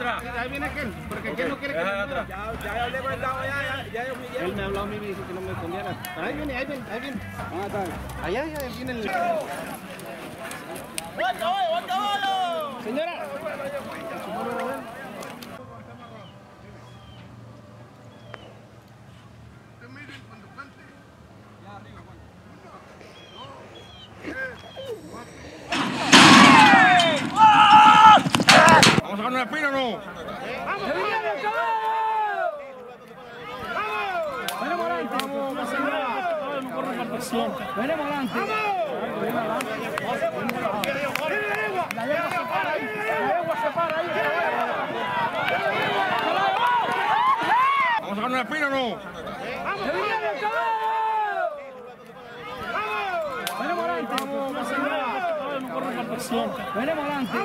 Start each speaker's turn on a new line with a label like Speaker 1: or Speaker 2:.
Speaker 1: atrás.
Speaker 2: Ahí viene aquel, porque aquel no quiere que
Speaker 1: atrás.
Speaker 2: Ya, ya hablé con el cabo, ya, ya, ya, ya. Él me habló a mí y me dijo que no me escondiera. Pero ahí viene, ahí viene, ahí viene. Ah, está. Allá, allá viene el... Señora.
Speaker 1: ¿Vamos a sacar una espina o no?
Speaker 3: Venimos adelante. Vamos. No para presión. Venimos adelante. La yegua se para ahí. La yegua se para ahí.
Speaker 1: ¿Vamos a sacar una espina o no?
Speaker 3: Venimos siempre. Venimos adelante.